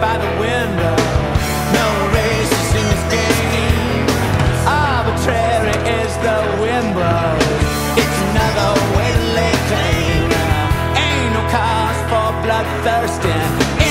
by the window. No races in this game. Arbitrary is the wind blows. It's another way to lay claim. Ain't no cause for bloodthirsting.